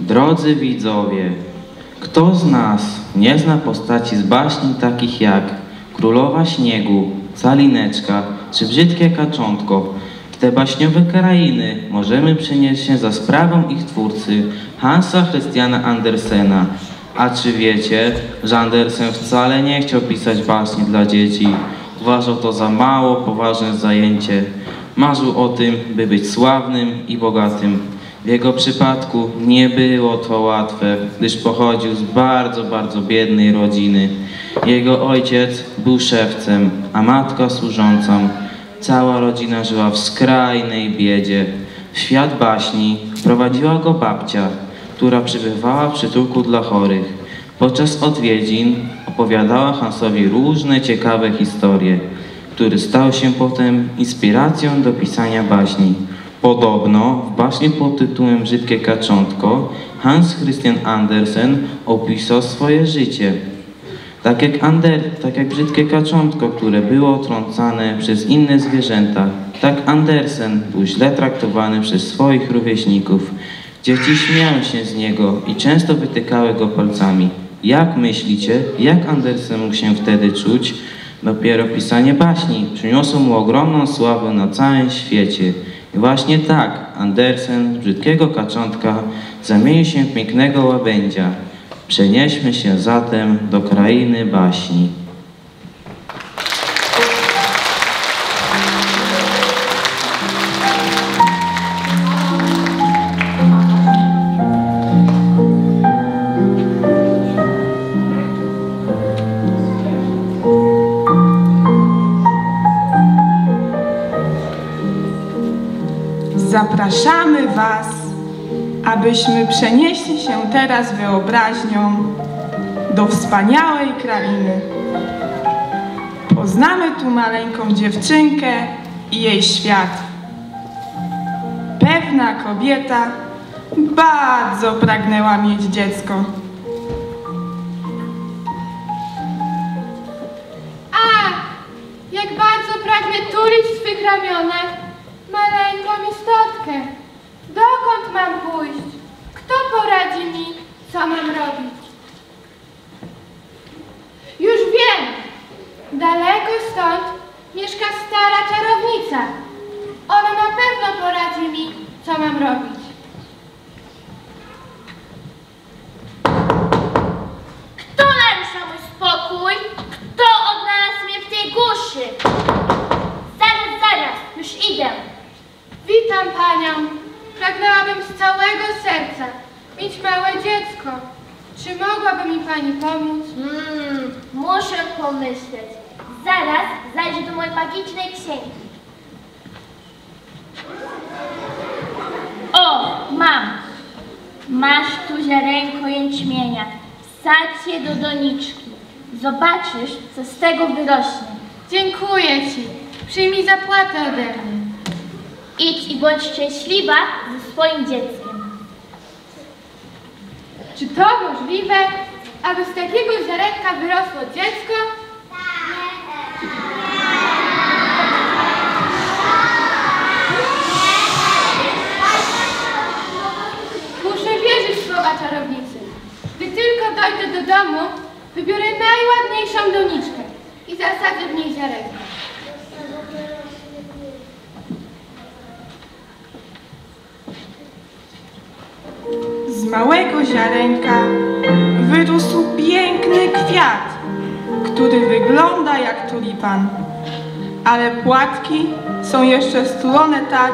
Drodzy widzowie, kto z nas nie zna postaci z baśni takich jak Królowa Śniegu, Calineczka czy Brzydkie Kaczątko? W te baśniowe krainy możemy przenieść się za sprawą ich twórcy Hansa Christiana Andersena. A czy wiecie, że Andersen wcale nie chciał pisać baśni dla dzieci? Uważał to za mało poważne zajęcie. Marzył o tym, by być sławnym i bogatym. W jego przypadku nie było to łatwe, gdyż pochodził z bardzo, bardzo biednej rodziny. Jego ojciec był szewcem, a matka służącą. Cała rodzina żyła w skrajnej biedzie. W świat baśni prowadziła go babcia, która przybywała w przytułku dla chorych. Podczas odwiedzin opowiadała Hansowi różne ciekawe historie, który stał się potem inspiracją do pisania baśni. Podobno w baśni pod tytułem Brzydkie Kaczątko Hans Christian Andersen opisał swoje życie. Tak jak, Ander, tak jak brzydkie kaczątko, które było trącane przez inne zwierzęta, tak Andersen był źle traktowany przez swoich rówieśników. Dzieci śmiały się z niego i często wytykały go palcami. Jak myślicie, jak Andersen mógł się wtedy czuć? Dopiero pisanie baśni przyniosło mu ogromną sławę na całym świecie. Właśnie tak Andersen brzydkiego kaczątka zamienił się w pięknego łabędzia. Przenieśmy się zatem do krainy baśni. Zapraszamy Was, abyśmy przenieśli się teraz wyobraźnią do wspaniałej krainy. Poznamy tu maleńką dziewczynkę i jej świat. Pewna kobieta bardzo pragnęła mieć dziecko. Zobaczysz, co z tego wyrośnie. Dziękuję ci. Przyjmij zapłatę ode mnie. Idź i bądź szczęśliwa ze swoim dzieckiem. Czy to możliwe, aby z takiego ziarenka wyrosło dziecko? Płatki są jeszcze stulone tak,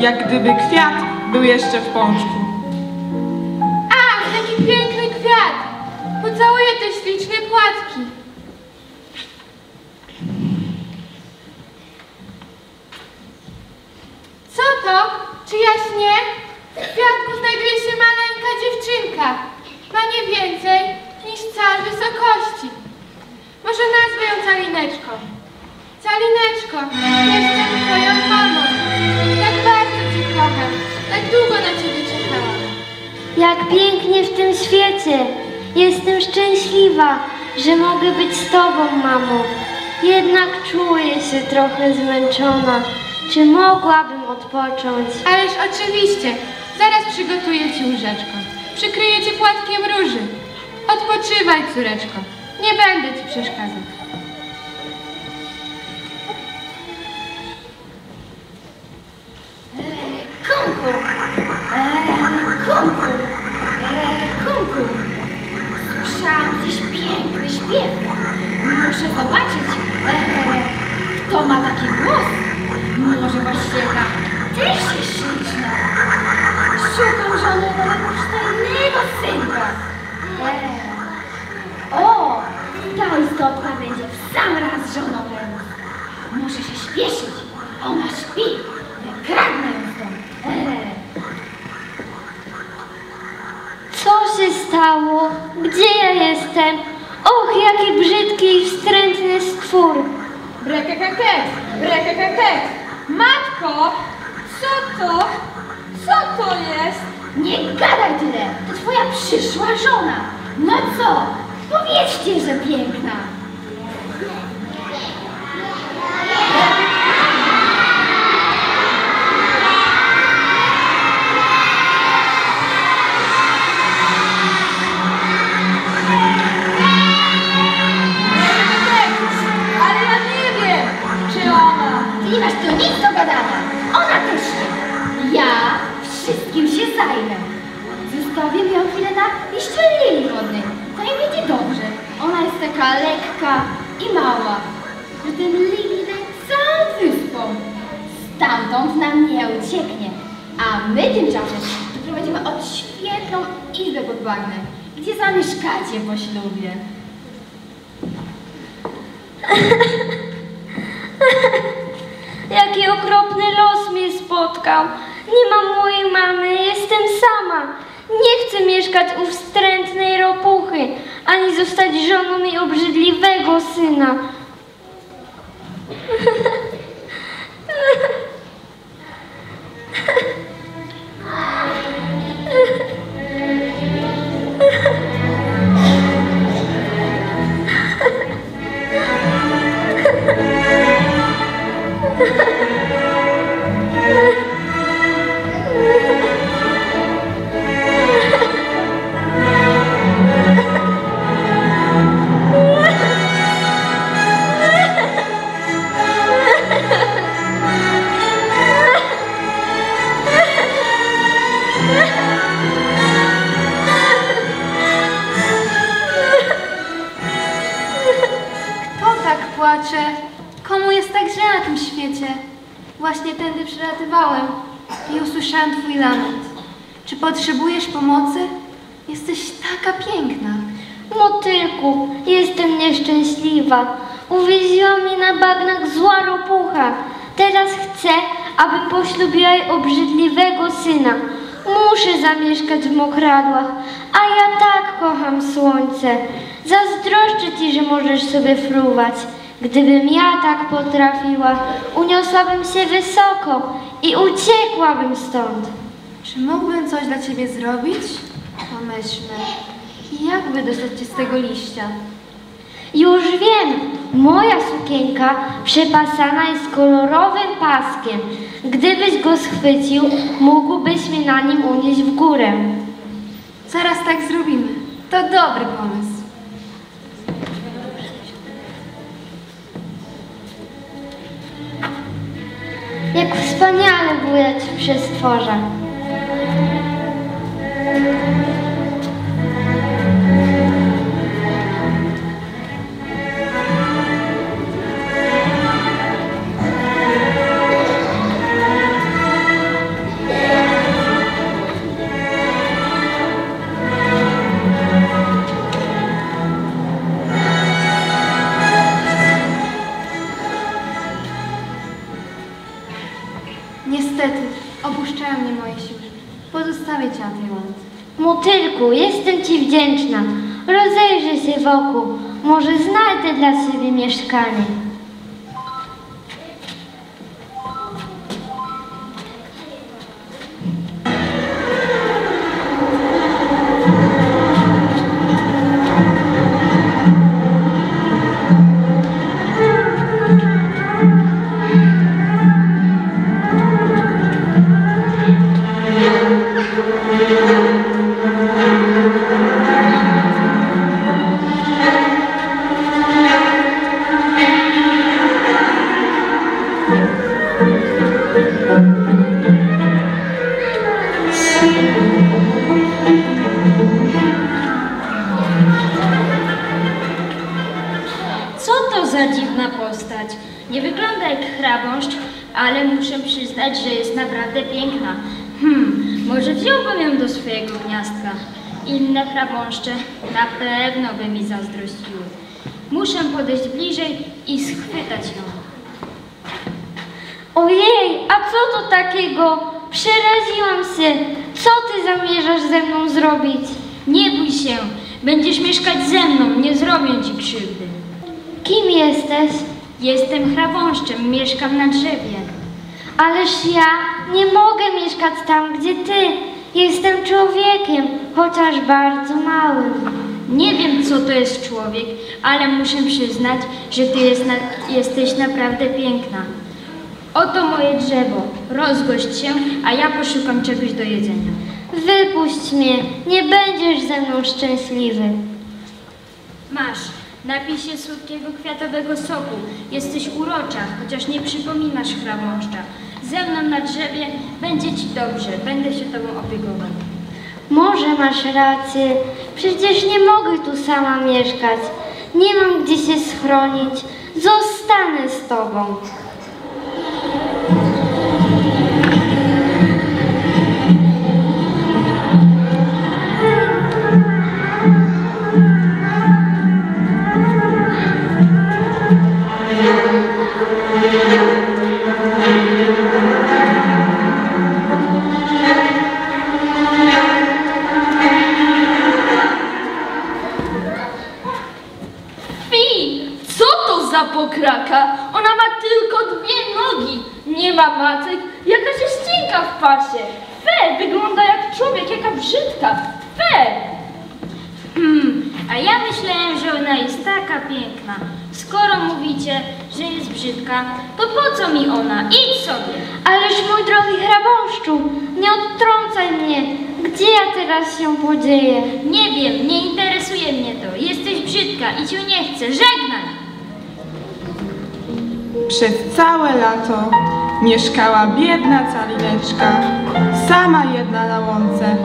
jak gdyby kwiat był jeszcze w pączku. Jestem szczęśliwa, że mogę być z Tobą, mamo. Jednak czuję się trochę zmęczona. Czy mogłabym odpocząć? Ależ oczywiście, Zaraz przygotuję ci łóżeczko. Przykryję cię płatkiem róży. Odpoczywaj, córeczko. Nie będę ci przeszkadzać. Może właścicielka też jest śliczna. Szukam żony nowego przystojnego synka. Eee. O! Ta istotka będzie w sam raz żoną Wenus. Muszę się śpieszyć. Ona śpi. Kradnę ją stąd. Eee. Co się stało? Gdzie ja jestem? Och, jaki brzydki i wstrętny stwór. Brekekekek, brekekekek. Matko, co to? Co to jest? Nie gadaj tyle! To twoja przyszła żona! No co? Powiedzcie, że piękna! Uwięziła mnie na bagnach zła ropucha. Teraz chcę, aby poślubiła jej obrzydliwego syna. Muszę zamieszkać w mokradłach, a ja tak kocham słońce. Zazdroszczę ci, że możesz sobie fruwać. Gdybym ja tak potrafiła, uniosłabym się wysoko i uciekłabym stąd. Czy mógłbym coś dla ciebie zrobić? Pomyślmy. Jakby dostać cię z tego liścia? Już wiem, moja sukienka przepasana jest kolorowym paskiem. Gdybyś go schwycił, mógłbyś mnie na nim unieść w górę. Zaraz tak zrobimy. To dobry pomysł. Jak wspaniale bujać w przestworze. Wdzięczna. Rozejrzę się wokół. Może znajdę dla siebie mieszkanie. Inne chrabąszcze na pewno by mi zazdrościły. Muszę podejść bliżej i schwytać ją. Ojej, a co to takiego? Przeraziłam się. Co ty zamierzasz ze mną zrobić? Nie bój się, będziesz mieszkać ze mną, nie zrobię ci krzywdy. Kim jesteś? Jestem chrabąszczem, mieszkam na drzewie. Ależ ja nie mogę mieszkać tam, gdzie ty. Jestem człowiekiem, chociaż bardzo małym. Nie wiem, co to jest człowiek, ale muszę przyznać, że ty jest na, jesteś naprawdę piękna. Oto moje drzewo. Rozgość się, a ja poszukam czegoś do jedzenia. Wypuść mnie, nie będziesz ze mną szczęśliwy. Masz, napij się słodkiego kwiatowego soku. Jesteś urocza, chociaż nie przypominasz chrabąszcza. Ze mną na drzewie będzie ci dobrze, będę się tobą opiekował. Może masz rację, przecież nie mogę tu sama mieszkać. Nie mam gdzie się schronić. Zostanę z tobą. Przez całe lato mieszkała biedna calineczka, sama jedna na łące.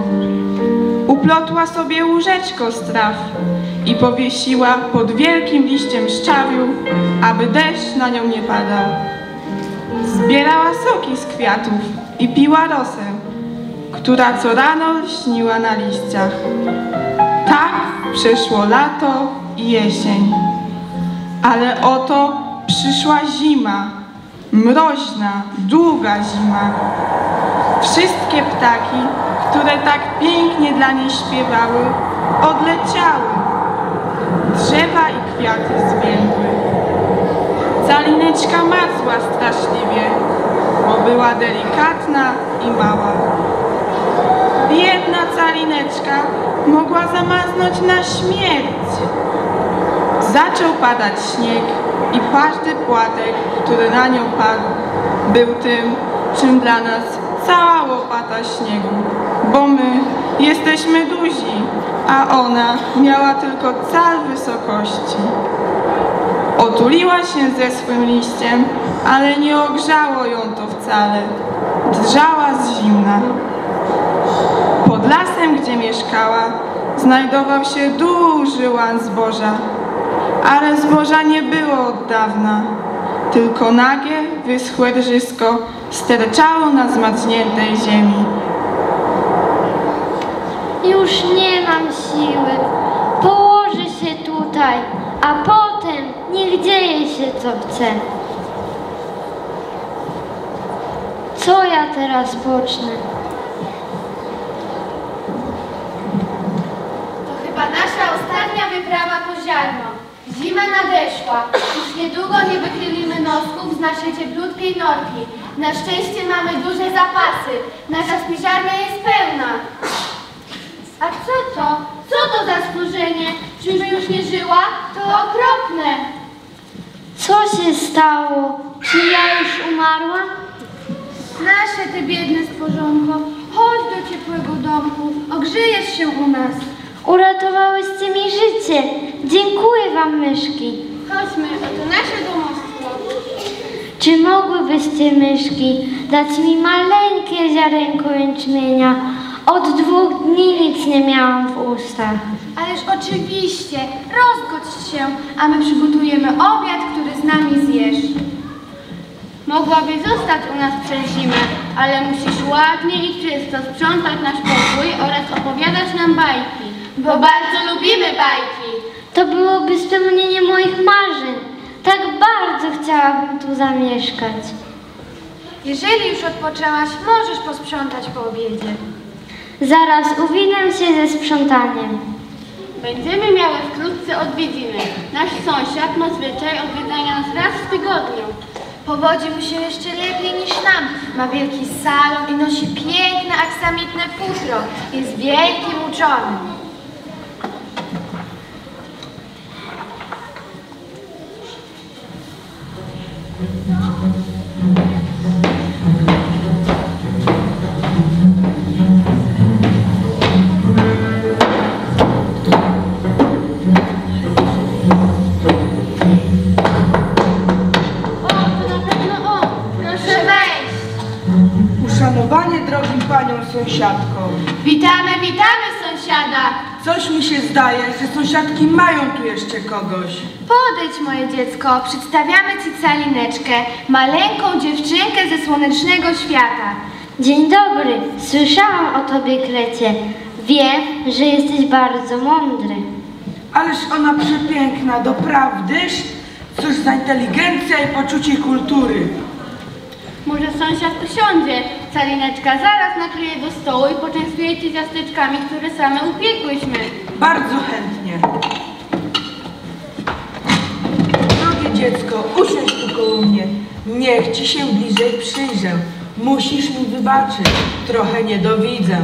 Uplotła sobie łóżeczko z traw i powiesiła pod wielkim liściem szczawiu, aby deszcz na nią nie padał. Zbierała soki z kwiatów i piła rosę, która co rano lśniła na liściach. Tak przeszło lato i jesień. Ale oto przyszła zima, mroźna, długa zima. Wszystkie ptaki, które tak pięknie dla niej śpiewały, odleciały. Drzewa i kwiaty zwiędły. Calineczka marzła straszliwie, bo była delikatna i mała. Biedna calineczka mogła zamarznąć na śmierć. Zaczął padać śnieg i każdy płatek, który na nią padł, był tym, czym dla nas cała łopata śniegu. Bo my jesteśmy duzi, a ona miała tylko cal wysokości. Otuliła się ze swym liściem, ale nie ogrzało ją to wcale. Drżała z zimna. Pod lasem, gdzie mieszkała, znajdował się duży łan zboża, ale zboża nie było od dawna, tylko nagie, wyschłe drzysko sterczało na zmarzniętej ziemi. Już nie mam siły. Położę się tutaj, a potem niech dzieje się co chce. Co ja teraz pocznę? To chyba nasza ostatnia wyprawa po ziarno. Zima nadeszła. Już niedługo nie wychylimy nosków z naszej cieplutkiej norki. Na szczęście mamy duże zapasy. Nasza spiżarnia jest pełna. A co to? Co to za stworzenie? Czyż już nie żyła? To okropne. Co się stało? Czy ja już umarłam? Nasze ty biedne stworzonko, chodź do ciepłego domku, ogrzejesz się u nas. Uratowałyście mi życie. Dziękuję wam, myszki. Chodźmy, oto nasze domostwo. Czy mogłybyście, myszki, dać mi maleńkie ziarenko jęczmienia? Od dwóch dni nic nie miałam w ustach. Ależ oczywiście, rozgodź się, a my przygotujemy obiad, który z nami zjesz. Mogłabyś zostać u nas przez zimę, ale musisz ładnie i czysto sprzątać nasz pokój oraz opowiadać nam bajki, bo bardzo lubimy bajki. To byłoby spełnienie moich marzeń. Tak bardzo chciałabym tu zamieszkać. Jeżeli już odpoczęłaś, możesz posprzątać po obiedzie. Zaraz uwinę się ze sprzątaniem. Będziemy miały wkrótce odwiedziny. Nasz sąsiad ma zwyczaj odwiedzania nas raz w tygodniu. Powodzi mu się jeszcze lepiej niż nam. Ma wielki salon i nosi piękne aksamitne futro. Jest wielkim uczonym. Że sąsiadki mają tu jeszcze kogoś. Podejdź moje dziecko, przedstawiamy Ci Calineczkę, maleńką dziewczynkę ze słonecznego świata. Dzień dobry. Słyszałam o tobie, Krecie. Wiem, że jesteś bardzo mądry. Ależ ona przepiękna, doprawdyż? Cóż za inteligencja i poczucie kultury. Może sąsiad usiądzie. Calineczka zaraz nakryje do stołu i poczęstuje Cię ciasteczkami, które same upiekłyśmy. Bardzo chętnie. Drogie dziecko, usiądź tu koło mnie. Niech ci się bliżej przyjrzę. Musisz mi wybaczyć, trochę nie dowidzę.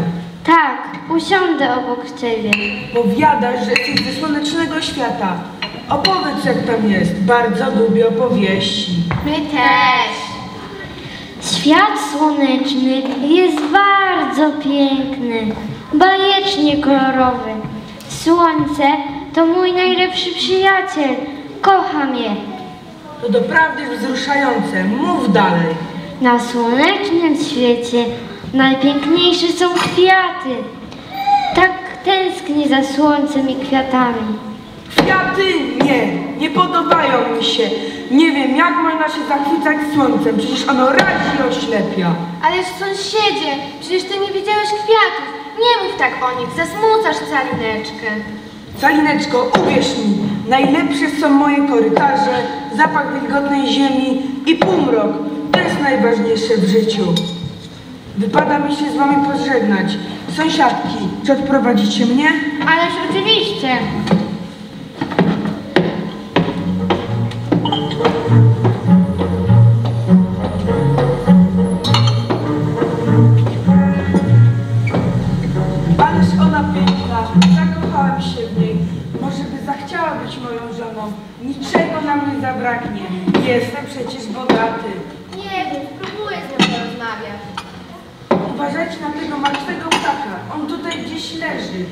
Tak, usiądę obok ciebie. Powiadasz, że jesteś ze słonecznego świata. Opowiedz jak tam jest, bardzo lubię opowieści. My też. Świat słoneczny jest bardzo piękny, bajecznie kolorowy. Słońce to mój najlepszy przyjaciel. Kocham je. To doprawdy wzruszające, mów dalej. Na słonecznym świecie najpiękniejsze są kwiaty. Tak tęsknię za słońcem i kwiatami. Kwiaty? Nie, nie podobają mi się. Nie wiem, jak można się zachwycać słońcem, przecież ono razi i oślepia. Ależ sąsiedzie, przecież Ty nie widziałeś kwiatów. Nie mów tak o nich, zasmucasz Calineczkę. Salineczko, uwierz mi, najlepsze są moje korytarze, zapach wilgotnej ziemi i półmrok. To jest najważniejsze w życiu. Wypada mi się z wami pożegnać. Sąsiadki, czy odprowadzicie mnie? Ależ oczywiście. Nie zabraknie. Jestem przecież bogaty. Nie wiem, spróbuję z nią porozmawiać. Uważajcie na tego martwego ptaka. On tutaj gdzieś leży.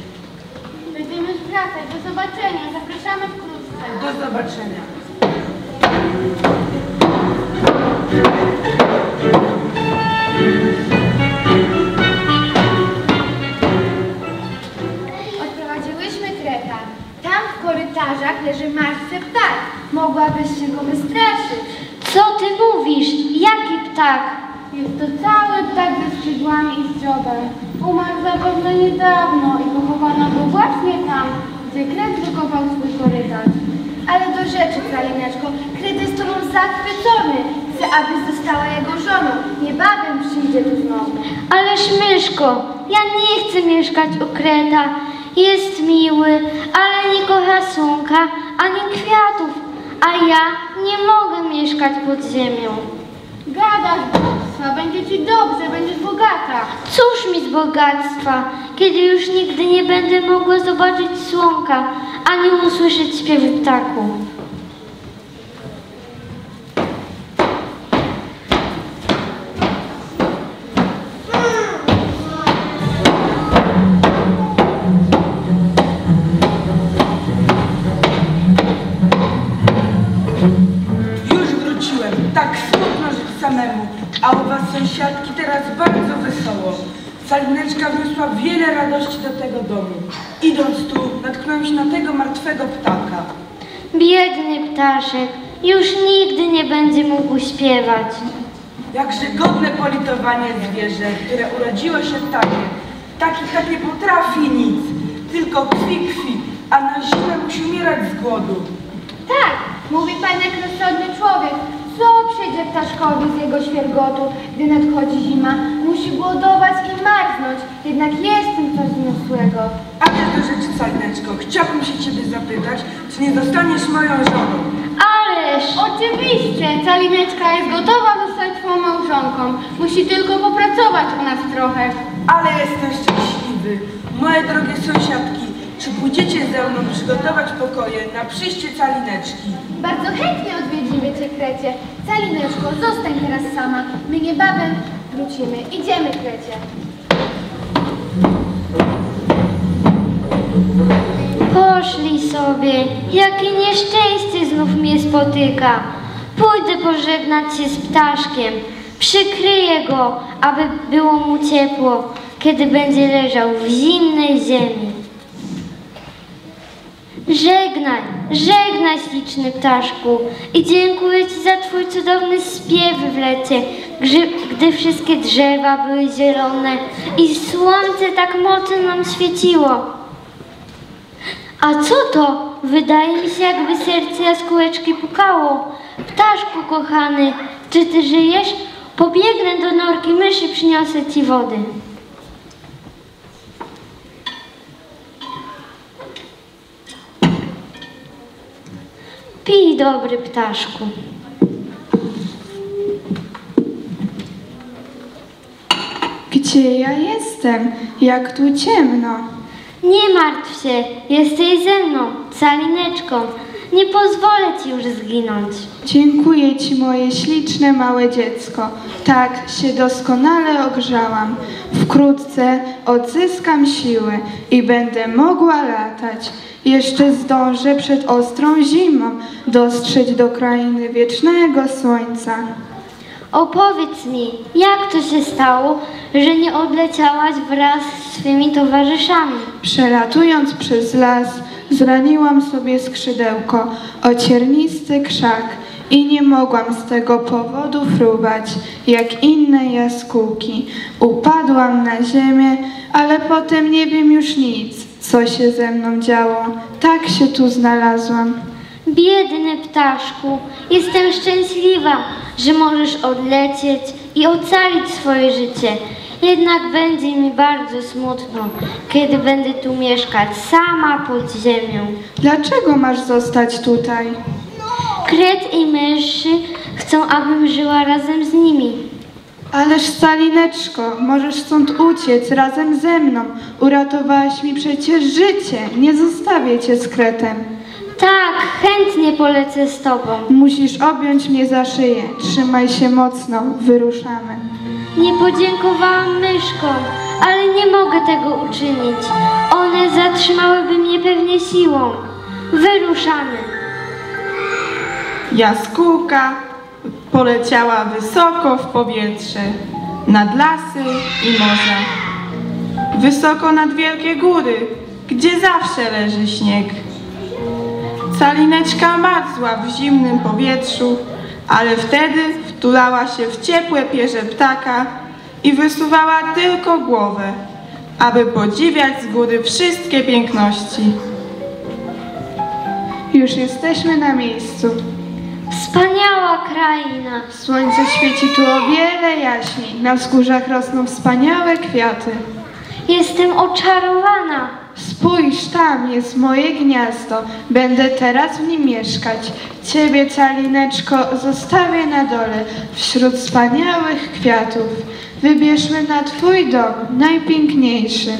Będziemy już wracać. Do zobaczenia. Zapraszamy wkrótce. Do zobaczenia. Odprowadziłyśmy Kreta. Tam w korytarzach leży martwy. Mogłabyś się go wystraszyć. Co ty mówisz? Jaki ptak? Jest to cały ptak ze skrzydłami i z dziobem. Umarł zapewne niedawno i pochowano go właśnie tam, gdzie Kret wykopał swój korytarz. Ale do rzeczy, Kalineczko, Kret jest tobą zachwycony. Chce, abyś została jego żoną. Niebawem przyjdzie tu znowu. Ależ myszko, ja nie chcę mieszkać u Kreta. Jest miły, ale nie kocha słonka ani kwiatów. A ja nie mogę mieszkać pod ziemią. Gadasz głupstwa, będzie ci dobrze, będziesz bogata. Cóż mi z bogactwa, kiedy już nigdy nie będę mogła zobaczyć słonka, ani usłyszeć śpiewu ptaków. Wniosła wiele radości do tego domu. Idąc tu, natknąłem się na tego martwego ptaka. Biedny ptaszek, już nigdy nie będzie mógł śpiewać. Jakże godne politowanie zwierzę, które urodziło się takie. Taki tak nie potrafi nic, tylko kwi kwi, a na zimę musi umierać z głodu. Tak, mówi pan jak rozsądny człowiek. Co przyjdzie ptaszkowi z jego świergotu, gdy nadchodzi zima? Musi głodować i marznąć, jednak jest w tym coś zniosłego. A też do rzeczy, Salineczko, chciałbym się ciebie zapytać, czy nie zostaniesz moją żoną? Ależ! Oczywiście, Calineczka jest gotowa zostać twoją małżonką. Musi tylko popracować u nas trochę. Ale jestem szczęśliwy. Moje drogie sąsiadki, czy pójdziecie ze mną przygotować pokoje na przyjście Calineczki? Bardzo chętnie odwiedzimy Krecie. Calineczko, zostań teraz sama. My niebawem wrócimy. Idziemy, Krecie. Poszli sobie. Jakie nieszczęście znów mnie spotyka. Pójdę pożegnać się z ptaszkiem. Przykryję go, aby było mu ciepło, kiedy będzie leżał w zimnej ziemi. Żegnaj, żegnaj śliczny ptaszku i dziękuję Ci za Twój cudowny śpiew w lecie, gdy, wszystkie drzewa były zielone i słońce tak mocno nam świeciło. A co to? Wydaje mi się, jakby serce jaskółeczki pukało. Ptaszku kochany, czy ty żyjesz? Pobiegnę do norki myszy, przyniosę ci wody. Pij, dobry ptaszku. Gdzie ja jestem? Jak tu ciemno. Nie martw się, jesteś ze mną, calineczką. Nie pozwolę ci już zginąć. Dziękuję Ci, moje śliczne małe dziecko. Tak się doskonale ogrzałam. Wkrótce odzyskam siły i będę mogła latać. Jeszcze zdążę przed ostrą zimą dostrzec do krainy wiecznego słońca. Opowiedz mi, jak to się stało, że nie odleciałaś wraz z swymi towarzyszami? Przelatując przez las, zraniłam sobie skrzydełko o ciernisty krzak i nie mogłam z tego powodu fruwać, jak inne jaskółki. Upadłam na ziemię, ale potem nie wiem już nic, co się ze mną działo. Tak się tu znalazłam. Biedny ptaszku, jestem szczęśliwa, że możesz odlecieć i ocalić swoje życie. Jednak będzie mi bardzo smutno, kiedy będę tu mieszkać sama pod ziemią. Dlaczego masz zostać tutaj? Kret i myszy chcą, abym żyła razem z nimi. Ależ Salineczko, możesz stąd uciec razem ze mną. Uratowałaś mi przecież życie. Nie zostawię cię z kretem. Tak, chętnie polecę z tobą. Musisz objąć mnie za szyję. Trzymaj się mocno. Wyruszamy. Nie podziękowałam myszkom, ale nie mogę tego uczynić. One zatrzymałyby mnie pewnie siłą. Wyruszamy. Jaskółka poleciała wysoko w powietrze, nad lasy i morze. Wysoko nad wielkie góry, gdzie zawsze leży śnieg. Calineczka marzła w zimnym powietrzu, ale wtedy wtulała się w ciepłe pierze ptaka i wysuwała tylko głowę, aby podziwiać z góry wszystkie piękności. Już jesteśmy na miejscu. Kraina. Słońce świeci tu o wiele jaśniej. Na wzgórzach rosną wspaniałe kwiaty. Jestem oczarowana. Spójrz, tam jest moje gniazdo. Będę teraz w nim mieszkać. Ciebie, Calineczko, zostawię na dole, wśród wspaniałych kwiatów. Wybierzmy na twój dom, najpiękniejszy.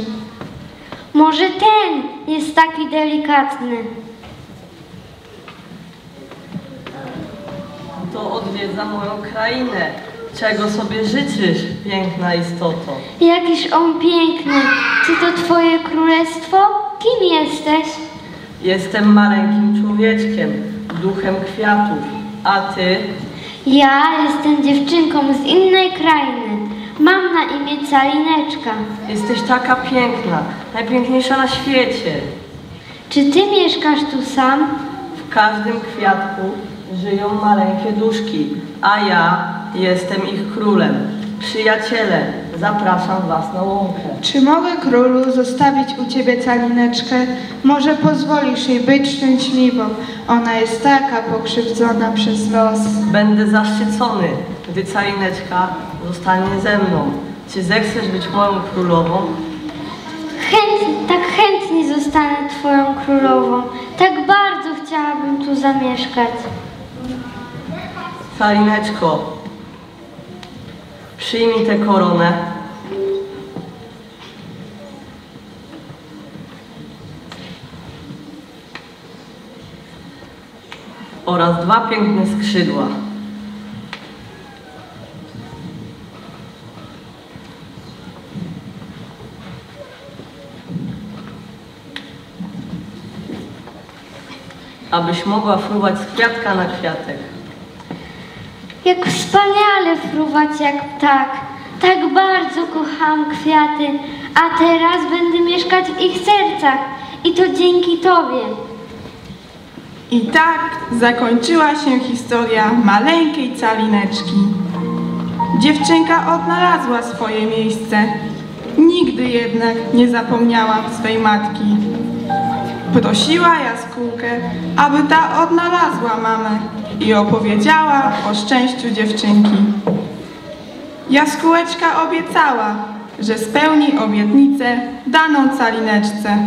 Może ten jest taki delikatny. To odwiedza moją krainę. Czego sobie życzysz, piękna istoto? Jakiż on piękny. Czy to twoje królestwo? Kim jesteś? Jestem maleńkim człowieczkiem, duchem kwiatów. A ty? Ja jestem dziewczynką z innej krainy. Mam na imię Calineczka. Jesteś taka piękna, najpiękniejsza na świecie. Czy ty mieszkasz tu sam? W każdym kwiatku żyją maleńkie duszki, a ja jestem ich królem. Przyjaciele, zapraszam was na łąkę. Czy mogę, królu, zostawić u ciebie calineczkę? Może pozwolisz jej być szczęśliwą. Ona jest taka pokrzywdzona przez los. Będę zaszczycony, gdy calineczka zostanie ze mną. Czy zechcesz być moją królową? Chęt, tak chętnie zostanę twoją królową. Tak bardzo chciałabym tu zamieszkać. Calineczko, przyjmij tę koronę. Oraz dwa piękne skrzydła. Abyś mogła fruwać z kwiatka na kwiatek. Jak wspaniale fruwać jak ptak. Tak bardzo kocham kwiaty, a teraz będę mieszkać w ich sercach. I to dzięki tobie. I tak zakończyła się historia maleńkiej calineczki. Dziewczynka odnalazła swoje miejsce. Nigdy jednak nie zapomniała swej matki. Prosiła jaskółkę, aby ta odnalazła mamę i opowiedziała o szczęściu dziewczynki. Jaskółeczka obiecała, że spełni obietnicę daną calineczce.